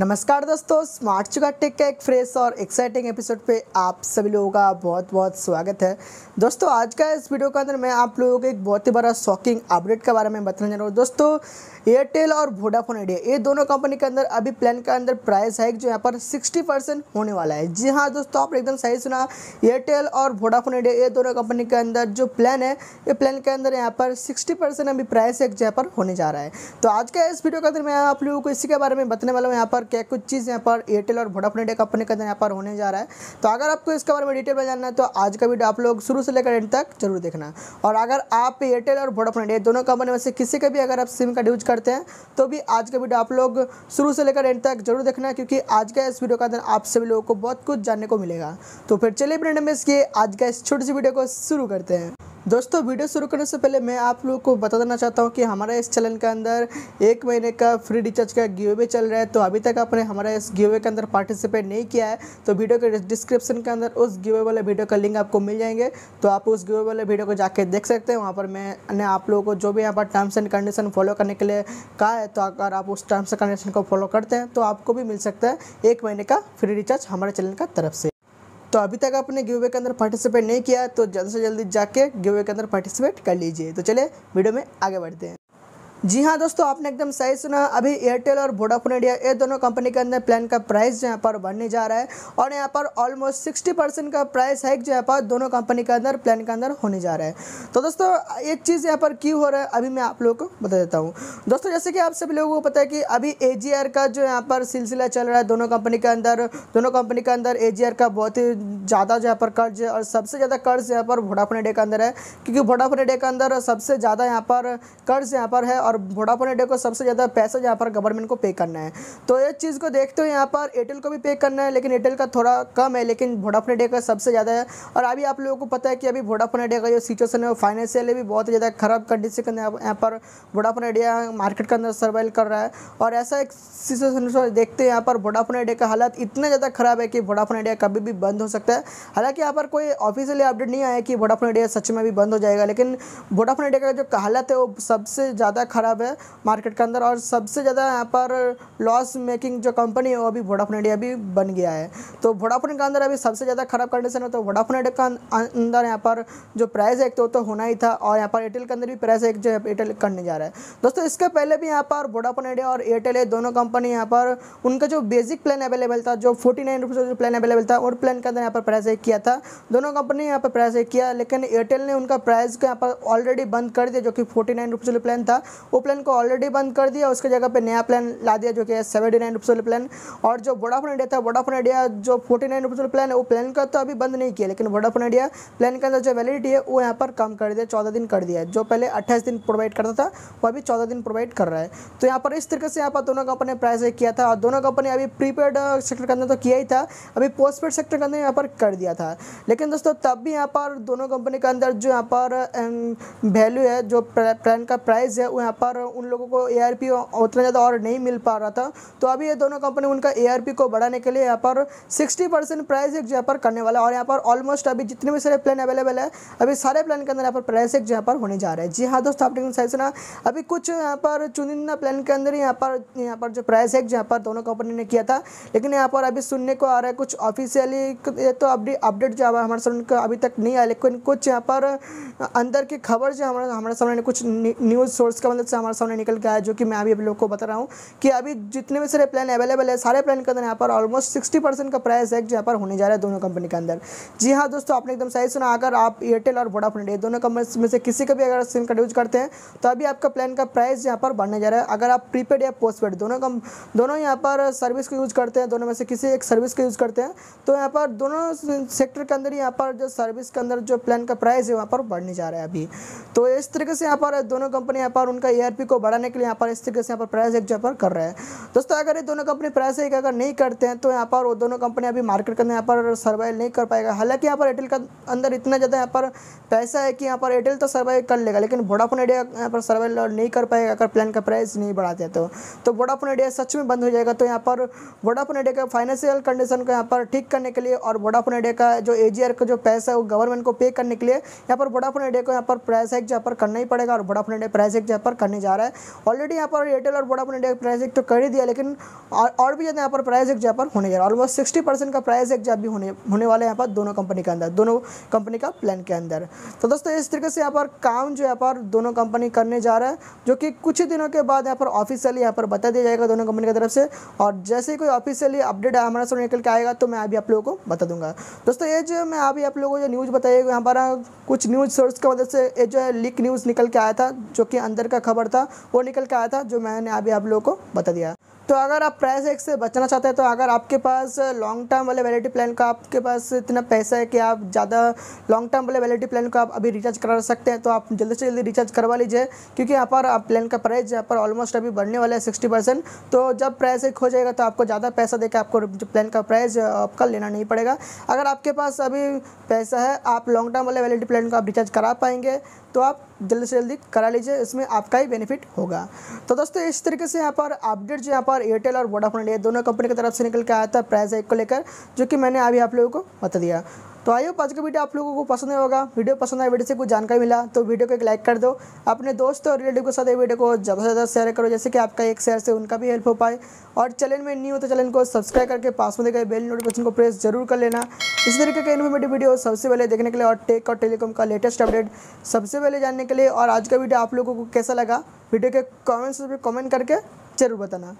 नमस्कार दोस्तों स्मार्ट चुका टेक का एक फ्रेश और एक्साइटिंग एपिसोड पे आप सभी लोगों का बहुत बहुत स्वागत है। दोस्तों, आज का इस वीडियो के अंदर मैं आप लोगों को एक बहुत ही बड़ा शॉकिंग अपडेट के बारे में बताने जा रहा हूँ। दोस्तों एयरटेल और वोडाफोन आइडिया ये दोनों कंपनी के अंदर अभी प्लान के अंदर प्राइस हाइक जो यहाँ पर 60 परसेंट होने वाला है। जी हाँ दोस्तों, आपने एकदम सही सुना एयरटेल और वोडाफोन आइडिया ये दोनों कंपनी के अंदर जो प्लान है, ये प्लान के अंदर यहाँ पर 60 परसेंट अभी प्राइस हाइक यहाँ पर होने जा रहा है। तो आज का इस वीडियो के अंदर मैं आप लोगों को इसी के बारे में बताने वाला हूँ। यहाँ पर क्या कुछ चीज़ यहाँ पर एयरटेल और वोडाफोन आइडिया कंपनी के यहाँ पर होने जा रहा है। तो अगर आपको इसके बारे में डिटेल में जानना है तो आज का वीडियो आप लोग शुरू से लेकर एंड तक ज़रूर देखना। और अगर आप एयरटेल और वोडाफोन आइडिया दोनों कंपनी में से किसी का भी अगर आप सिम कार्ड यूज़ करते हैं तो भी आज का वीडियो आप लोग शुरू से लेकर एंड तक ज़रूर देखना, क्योंकि आज का इस वीडियो का अंदर आप सभी लोगों को बहुत कुछ जानने को मिलेगा। तो फिर चलिए ब्रेंड में इसके आज का इस छोटी सी वीडियो को शुरू करते हैं। दोस्तों, वीडियो शुरू करने से पहले मैं आप लोगों को बता देना चाहता हूँ कि हमारा इस चैनल के अंदर एक महीने का फ्री रिचार्ज का गिवे चल रहा है। तो अभी तक आपने हमारा इस गिवे के अंदर पार्टिसिपेट नहीं किया है तो वीडियो के डिस्क्रिप्शन के अंदर उस गिवे वाले वीडियो का लिंक आपको मिल जाएँगे। तो आप उस गिवे वाले वीडियो को जाके देख सकते हैं। वहाँ पर मैंने आप लोगों को जो भी यहाँ पर टर्म्स एंड कंडीशन फॉलो करने के लिए कहा है तो अगर आप उस टर्म्स एंड कंडीशन को फॉलो करते हैं तो आपको भी मिल सकता है एक महीने का फ्री रिचार्ज हमारे चैनल का तरफ़ से। तो अभी तक आपने गिवे के अंदर पार्टिसिपेट नहीं किया तो जल्द से जल्दी जाके गिवे के अंदर पार्टिसिपेट कर लीजिए। तो चले वीडियो में आगे बढ़ते हैं। जी हाँ दोस्तों, आपने एकदम सही सुना। अभी एयरटेल और वोडाफोन इंडिया ये दोनों कंपनी के अंदर प्लान का प्राइस यहाँ पर बढ़ने जा रहा है और यहाँ पर ऑलमोस्ट सिक्सटी परसेंट का प्राइस हाइक जो यहाँ पर दोनों कंपनी के अंदर प्लान के अंदर होने जा रहा है। तो दोस्तों, एक चीज़ यहाँ पर क्यों हो रहा है, अभी मैं आप लोगों को बता देता हूँ। दोस्तों, जैसे कि आप सभी लोगों को पता है कि अभी AGR का जो यहाँ पर सिलसिला चल रहा है दोनों कंपनी के अंदर, दोनों कंपनी के अंदर AGR का बहुत ही ज़्यादा जो पर कर्ज है और सबसे ज़्यादा कर्ज यहाँ पर वोडाफोन इंडिया के अंदर है। क्योंकि वोडाफोन इंडिया के अंदर सबसे ज़्यादा यहाँ पर कर्ज यहाँ पर है और वोडाफोन इंडिया को सबसे ज़्यादा पैसा यहाँ पर गवर्नमेंट को पे करना है। तो इस चीज़ को देखते हुए यहाँ पर एयरटेल को भी पे करना है, लेकिन एयरटेल का थोड़ा कम है, लेकिन वोडाफोन इंडिया का सबसे ज़्यादा है। और अभी आप लोगों को पता है कि अभी वोडाफोन इंडिया का जो सिचुएशन है, वो फाइनेंशियली भी बहुत ज़्यादा खराब कंडीशन के अंदर यहाँ पर वोडाफोन इंडिया मार्केट के अंदर सर्वाइव कर रहा है। और ऐसा एक सिचुएशन देखते हैं यहाँ पर वोडाफोन इंडिया का हालत इतना ज़्यादा खराब है कि वोडाफोन इंडिया कभी भी बंद हो सकता है। हालाँकि यहाँ पर कोई ऑफिशियली अपडेट नहीं आया कि वोडाफोन इंडिया सच में भी बंद हो जाएगा, लेकिन वोडाफोन इंडिया का जो हालत है, वो सबसे ज़्यादा है मार्केट के अंदर और सबसे ज़्यादा यहाँ पर लॉस मेकिंग जो कंपनी है वो अभी वोडाफोन इंडिया भी बन गया है। तो वोडाफोन के अंदर अभी सबसे ज़्यादा खराब कंडीशन है तो वोडाफोन इंडिया का अंदर यहाँ पर जो प्राइस एक तो, तो होना ही था और यहाँ पर एयरटेल के अंदर भी प्राइस एक जो है एयरटेल करने जा रहा है। दोस्तों इसके पहले भी यहाँ पर वोडाफोन इंडिया और एयरटेल है दोनों कंपनी यहाँ पर उनका जो बेसिक प्लान अवेलेबल था जो फोर्टी नाइन रुपीज़ जो प्लान अवेलेबल था और प्लान के अंदर यहाँ पर प्राइस एक किया था। दोनों कंपनी यहाँ पर प्राइस एक किया लेकिन एयरटेल ने उनका प्राइस को यहाँ पर ऑलरेडी बंद कर दिया जो कि फोर्टी नाइन रुपीज़ प्लान था। वो प्लान को ऑलरेडी बंद कर दिया, उसके जगह पे नया प्लान ला दिया जो कि सेवेंटी नाइन रुपये प्लान और जो वोडाफोन इंडिया था वोडाफोन इंडिया जो फोर्टी नाइन रुपये प्लान है, वो प्लान का तो अभी बंद नहीं किया, लेकिन वोडाफोन इंडिया प्लान के अंदर जो वैलिडिटी है, वो यहाँ पर कम कर दिया, चौदह दिन कर दिया जो पहले अट्ठाईस दिन प्रोवाइड करता था, वो अभी चौदह दिन प्रोवाइड कर रहा है। तो यहाँ पर इस तरीके से यहाँ पर दोनों कंपनी प्राइस किया था, और दोनों कंपनी अभी प्रीपेड सेक्टर के अंदर तो किया ही था, अभी पोस्ट सेक्टर के अंदर यहाँ पर कर दिया था। लेकिन दोस्तों, तब भी यहाँ पर दोनों कंपनी के अंदर जो यहाँ पर वैल्यू है, जो प्लान का प्राइस है, वो यहाँ पर उन लोगों को एआरपी उतना ज़्यादा और नहीं मिल पा रहा था तो अभी ये दोनों कंपनी उनका एआरपी को बढ़ाने के लिए यहाँ पर सिक्सटी परसेंट प्राइस एक यहाँ पर करने वाला है और यहाँ पर ऑलमोस्ट अभी जितने भी सारे प्लान अवेलेबल है अभी सारे प्लान के अंदर यहाँ पर प्राइस एक यहाँ पर होने जा रहा है जी हाँ दोस्तों आपने सही सुना अभी कुछ यहाँ पर चुनिंदा प्लान के अंदर यहाँ पर यहाँ पर जो प्राइस है यहाँ पर दोनों कंपनी ने किया था लेकिन यहाँ पर अभी सुनने को आ रहा है कुछ ऑफिशियली तो अपडेट जो हमारे सामने अभी तक नहीं आया लेकिन कुछ यहाँ पर अंदर की खबर जो हमारे हमारे सामने कुछ न्यूज़ सोर्स का मतलब से हमारे सामने निकल के आया जो कि मैं अभी अभी लोग को बता रहा हूँ कि अभी जितने भी सारे प्लान अवेलेबल है, सारे प्लान के अंदर यहाँ पर ऑलमोस्ट सिक्सटी परसेंट का प्राइस है यहाँ पर होने जा रहा है दोनों कंपनी के अंदर। जी हाँ दोस्तों, आपने एकदम सही सुना, अगर आप एयरटेल और वोडाफोन इंडिया दोनों कंपनी में से किसी का भी अगर सिम कार्ड यूज़ करते हैं तो अभी आपका प्लान का प्राइस यहाँ पर बढ़ने जा रहा है। अगर आप प्रीपेड या पोस्टपेड दोनों कम दोनों यहाँ पर सर्विस को यूज़ करते हैं, दोनों में से किसी एक सर्विस को यूज़ करते हैं तो यहाँ पर दोनों सेक्टर के अंदर यहाँ पर जो सर्विस के अंदर जो प्लान का प्राइस है, वहाँ पर बढ़ने जा रहा है अभी। तो इस तरीके से यहाँ पर दोनों कंपनी यहाँ पर उनका एआरपी को बढ़ाने के लिए यहाँ पर इस तरीके से यहाँ पर प्राइस एक यहाँ पर कर रहा है दोस्तों अगर ये दोनों कंपनी प्राइस एक अगर नहीं करते हैं तो यहाँ पर वो दोनों कंपनी अभी मार्केट के अंदर यहाँ पर सर्वाइव नहीं कर पाएगा हालाँकि यहाँ पर एयरटेल का अंदर इतना ज़्यादा यहाँ पर पैसा है कि यहाँ पर एयरटेल तो सर्वाइव कर लेगा लेकिन वोडाफोन आइडिया यहाँ पर सर्वाइव नहीं कर पाएगा अगर प्लान का प्राइस नहीं बढ़ाते तो तो वोडाफोन आइडिया सच में बंद हो जाएगा तो यहाँ पर वोडाफोन आइडिया का फाइनेंशियल कंडीशन को यहाँ पर ठीक करने के लिए और वोडाफोन आइडिया का जो ए का जो पैसा है वो गवर्नमेंट को पे करने के लिए यहाँ पर वोडाफोन आइडिया को यहाँ पर प्राइस हाइक यहाँ पर करना ही पड़ेगा और वोडाफोन आइडिया प्राइस हाइक यहाँ पर करने जा रहा है। ऑलरेडी यहाँ पर एयरटेल और वोडाफोन इंडिया का प्राइस एक तो कर ही दिया, लेकिन और भी ज़्यादा यहाँ पर प्राइस एक यहाँ पर होने जा रहा है। ऑलमोस्ट सिक्सटी परसेंट का प्राइस एक जब भी होने होने वाला है यहाँ पर दोनों कंपनी के अंदर, दोनों कंपनी का प्लान के अंदर। तो दोस्तों, इस तरीके से यहाँ पर काम जो यहाँ पर दोनों कंपनी करने जा रहा है, जो कि कुछ ही दिनों के बाद यहाँ पर ऑफिशियली यहाँ पर बता दिया जाएगा दोनों कंपनी की तरफ़ से। और जैसे ही कोई ऑफिशियली अपडेट हमारे सामने निकल के आएगा तो मैं अभी आप लोगों को बता दूँगा। दोस्तों, ये जो मैं अभी आप लोगों को जो न्यूज़ बताइएगा यहाँ पर कुछ न्यूज़ सोर्स की मदद से ये जो है लीक न्यूज़ निकल के आया था, जो कि अंदर का था वो निकल के आया था जो मैंने अभी आप लोगों को बता दिया। तो अगर आप प्राइस एक से बचना चाहते हैं तो अगर आपके पास लॉन्ग टर्म वाले वैलिडिटी प्लान का आपके पास इतना पैसा है कि आप ज़्यादा लॉन्ग टर्म वाले वैलिडिटी प्लान को आप अभी रिचार्ज करा सकते हैं तो आप जल्दी से जल्दी रिचार्ज करवा लीजिए। क्योंकि यहाँ पर आप प्लान का प्राइस यहाँ पर ऑलमोस्ट अभी बढ़ने वाला है सिक्सटी परसेंट तो जब प्राइस एक हो जाएगा तो आपको ज़्यादा पैसा देकर आपको प्लान का प्राइस आपका लेना नहीं पड़ेगा। अगर आपके पास अभी पैसा है, आप लॉन्ग टर्म वाले वैलिडिटी प्लान को आप रिचार्ज करा पाएँगे तो आप जल्दी से जल्दी करा लीजिए, इसमें आपका ही बेनिफिट होगा। तो दोस्तों, इस तरीके से यहाँ पर अपडेट जो यहाँ पर एयरटेल और वोडाफोन इंडिया दोनों कंपनी की तरफ़ से निकल के आया था प्राइस एक को लेकर, जो कि मैंने अभी आप लोगों को बता दिया। तो आइए आज का वीडियो आप लोगों को पसंद होगा। वीडियो पसंद आया वीडियो से कुछ जानकारी मिला तो वीडियो को एक लाइक कर दो। अपने दोस्त और रिलेटिव के साथ ये वीडियो को ज़्यादा से ज़्यादा शेयर करो जैसे कि आपका एक शेयर से उनका भी हेल्प हो पाए। और चैनल में न्यू हो तो चैनल को सब्सक्राइब करके पास में देखा बेल नोटिफिकेशन को प्रेस ज़रूर कर लेना। इस तरीके के इन्फॉर्मेटिव वीडियो सबसे पहले देखने के लिए और टेक और टेलीकॉम का लेटेस्ट अपडेट सबसे पहले जानने के लिए। और आज का वीडियो आप लोगों को कैसा लगा वीडियो के कॉमेंट्स में कॉमेंट करके ज़रूर बताना।